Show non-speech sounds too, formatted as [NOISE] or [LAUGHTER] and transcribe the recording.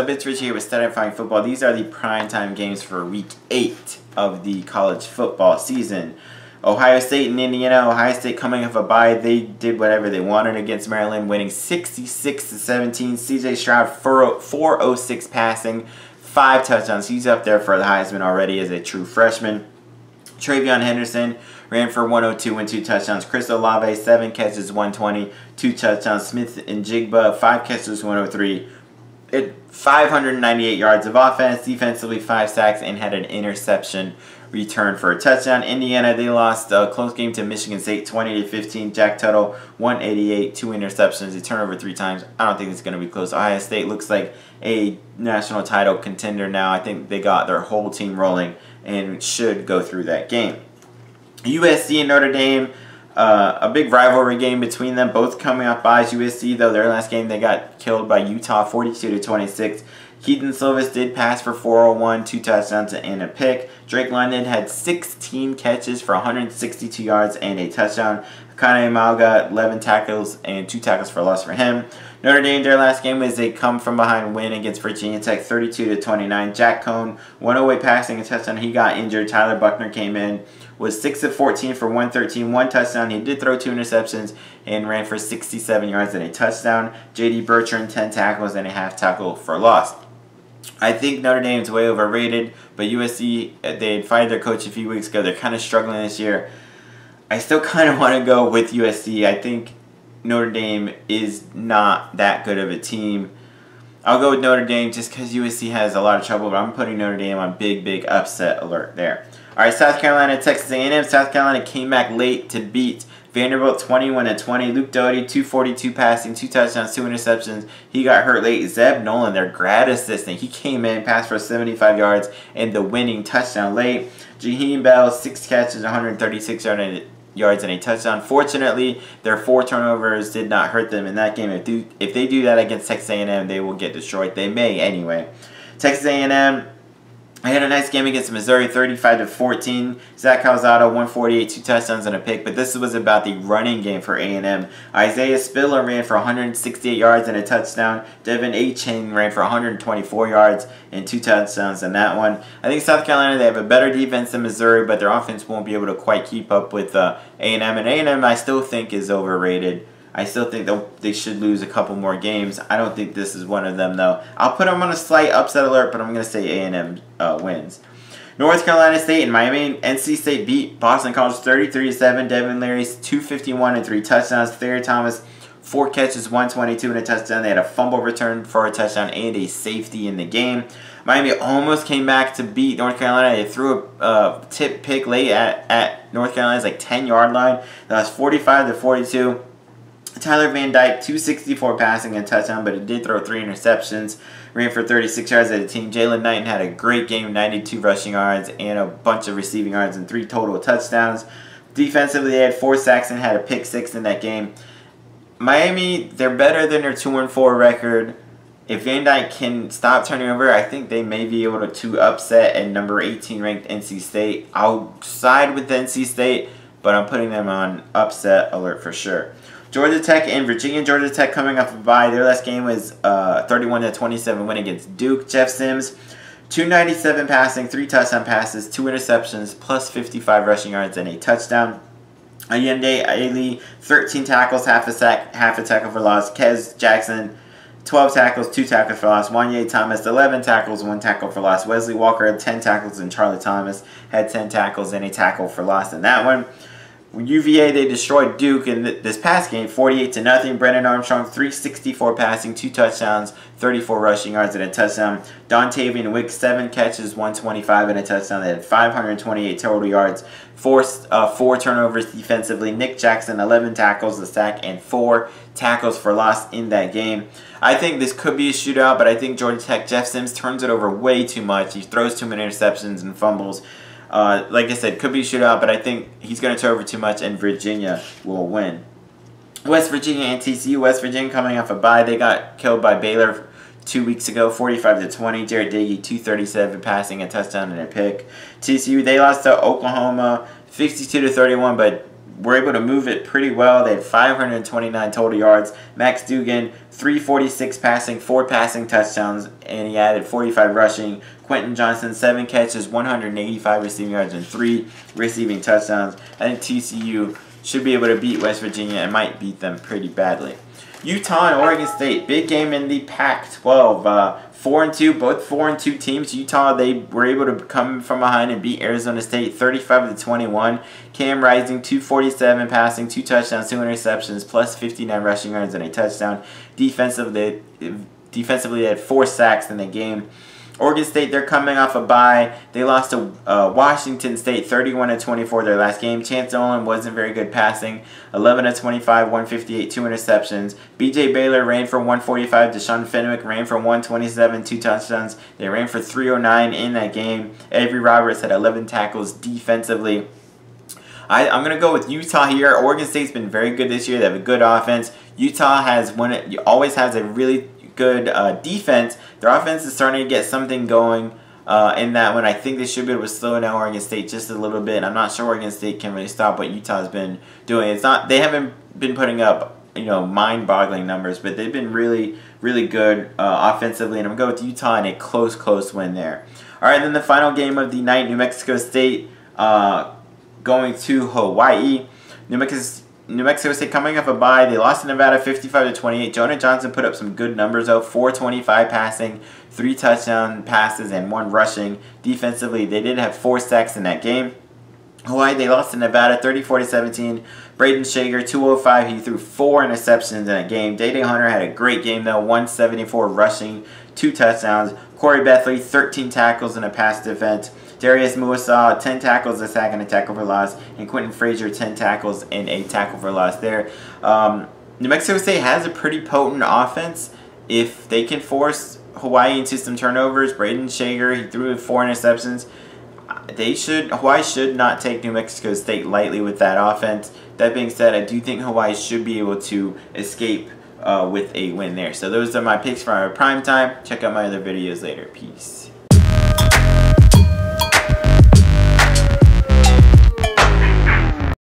up? It's Rich here with Fine Football. These are the primetime games for Week 8 of the college football season. Ohio State and Indiana. Ohio State coming off a bye. They did whatever they wanted against Maryland, winning 66 to 17. CJ Stroud 406 passing, five touchdowns. He's up there for the Heisman already as a true freshman. TreVeyon Henderson ran for 102 and two touchdowns. Chris Olave, seven catches, 120, two touchdowns. Smith-Njigba, five catches, 103. It 598 yards of offense, defensively five sacks, and had an interception return for a touchdown. Indiana, they lost a close game to Michigan State 20 to 15. Jack Tuttle, 188, two interceptions, a turnover three times. I don't think it's going to be close. Ohio State looks like a national title contender now. I think they got their whole team rolling and should go through that game. USC and Notre Dame. Uh, a big rivalry game between them, both coming off byes. USC, though, their last game they got killed by Utah 42 to 26. Kedon Slovis did pass for 401, two touchdowns and a pick. Drake London had 16 catches for 162 yards and a touchdown. Kana'i Mauga, 11 tackles and two tackles for loss for him. Notre Dame, their last game was a come from behind win against Virginia Tech, 32 to 29. Jack Coan, one oh away passing a touchdown. He got injured. Tyler Buchner came in, was 6 of 14 for 113, one touchdown. He did throw two interceptions and ran for 67 yards and a touchdown. J.D. Bertrand, 10 tackles and a half tackle for loss. I think Notre Dame's way overrated, but USC, uh, they fired their coach a few weeks ago. They're kind of struggling this year. I still [LAUGHS] kind of want to go with USC. I think Notre Dame is not that good of a team. I'll go with Notre Dame just because USC has a lot of trouble, but I'm putting Notre Dame on big, big upset alert there. All right, South Carolina, Texas A&M. South Carolina came back late to beat Vanderbilt 21 and 20. Luke Doty 242 passing, two touchdowns, two interceptions. He got hurt late. Zeb Noland, their grad assistant, he came in, passed for 75 yards and the winning touchdown late. Jaheim Bell six catches, 136 yards yards and a touchdown. Fortunately, their four turnovers did not hurt them in that game. If, do, if they do that against Texas A&M, they will get destroyed. They may anyway. Texas A&M I had a nice game against Missouri, 35 to 14. Zach Calzada, 148, two touchdowns and a pick. But this was about the running game for A&M. Isaiah Spiller ran for 168 yards and a touchdown. Devon Achane ran for 124 yards and two touchdowns in that one. I think South Carolina they have a better defense than Missouri, but their offense won't be able to quite keep up with uh, A&M. And A&M I still think is overrated. I still think they should lose a couple more games. I don't think this is one of them, though. I'll put them on a slight upset alert, but I'm going to say A&M uh, wins. North Carolina State and Miami. NC State beat Boston College 33-7. Devin Leary's 251 and three touchdowns. Thayer Thomas, four catches, 122 and a touchdown. They had a fumble return for a touchdown and a safety in the game. Miami almost came back to beat North Carolina. They threw a tip pick late at, at North Carolina's like 10-yard line. That was 45 to 42. Tyler Van Dyke, 264 passing and touchdown, but he did throw three interceptions. Ran for 36 yards at a team. Jaylan Knighton had a great game, 92 rushing yards and a bunch of receiving yards and three total touchdowns. Defensively, they had four sacks and had a pick six in that game. Miami, they're better than their 2 and 4 record. If Van Dyke can stop turning over, I think they may be able to, upset a number 18 ranked NC State. I'll side with NC State, but I'm putting them on upset alert for sure. Georgia Tech and Virginia. Georgia Tech coming off a bye. Their last game was uh, 31 to 27 win against Duke. Jeff Sims, 297 passing, three touchdown passes, two interceptions, plus 55 rushing yards and a touchdown. Ayinde Eley, 13 tackles, half a sack, half a tackle for loss. Quez Jackson, 12 tackles, 2 tackles for loss. Juanyeh Thomas, 11 tackles, 1 tackle for loss. Wesley Walker had 10 tackles, and Charlie Thomas had 10 tackles and a tackle for loss in that one. UVA they destroyed Duke in this past game, 48 to nothing. Brennan Armstrong 364 passing, two touchdowns, 34 rushing yards and a touchdown. Dontayvion Wicks seven catches, 125 and a touchdown. They had 528 total yards, four uh, four turnovers defensively. Nick Jackson 11 tackles, a sack, and four tackles for loss in that game. I think this could be a shootout, but I think Georgia Tech Jeff Sims turns it over way too much. He throws too many interceptions and fumbles. Uh, like I said, could be a shootout, but I think he's going to turn over too much, and Virginia will win. West Virginia and TCU. West Virginia coming off a bye. They got killed by Baylor two weeks ago, 45 to 20. Jarret Doege, 237 passing, a touchdown and a pick. TCU, they lost to Oklahoma 52 to 31, but were able to move it pretty well. They had 529 total yards. Max Duggan, 346 passing, 4 passing touchdowns, and he added 45 rushing. Quentin Johnston, 7 catches, 185 receiving yards, and 3 receiving touchdowns. I think TCU should be able to beat West Virginia and might beat them pretty badly. Utah and Oregon State, big game in the Pac-12. Uh, four and two, both four and two teams. Utah, they were able to come from behind and beat Arizona State 35 to 21. Cam Rising, 247 passing, two touchdowns, two interceptions, plus 59 rushing yards and a touchdown. Defensively, defensively, they had four sacks in the game. Oregon State, they're coming off a bye. They lost to uh, Washington State 31 to 24 their last game. Chance Nolan wasn't very good passing. 11 to 25, 158, two interceptions. BJ Baylor ran for 145. Deshaun Fenwick ran for 127, two touchdowns. They ran for 309 in that game. Avery Roberts had 11 tackles defensively. I, am going to go with Utah here. Oregon State's been very good this year. They have a good offense. Utah has one, always has a really good uh, defense. Their offense is starting to get something going uh, in that one. I think they should be able to slow down Oregon State just a little bit. I'm not sure Oregon State can really stop what Utah's been doing. It's not they haven't been putting up you know mind-boggling numbers, but they've been really really good uh, offensively. And I'm going with Utah in a close close win there. All right, then the final game of the night, New Mexico State uh, going to Hawaii. New Mexico New Mexico State coming off a bye. They lost to Nevada 55 to 28. Jonah Johnson put up some good numbers though. 425 passing, three touchdown passes, and one rushing. Defensively, they did have four sacks in that game. Hawaii, they lost to Nevada 34 to 17. Brayden Schager, 205. He threw four interceptions in a game. Dae Dae Hunter had a great game though. 174 rushing, two touchdowns. Khoury Bethley, 13 tackles in a pass defense. Darius Muasau, 10 tackles, a sack, and a tackle for loss. And Quentin Frazier, 10 tackles and a tackle for loss there. Um, New Mexico State has a pretty potent offense. If they can force Hawaii into some turnovers, Brayden Schager, he threw four interceptions. They should Hawaii should not take New Mexico State lightly with that offense. That being said, I do think Hawaii should be able to escape uh, with a win there. So those are my picks for our prime time. Check out my other videos later. Peace.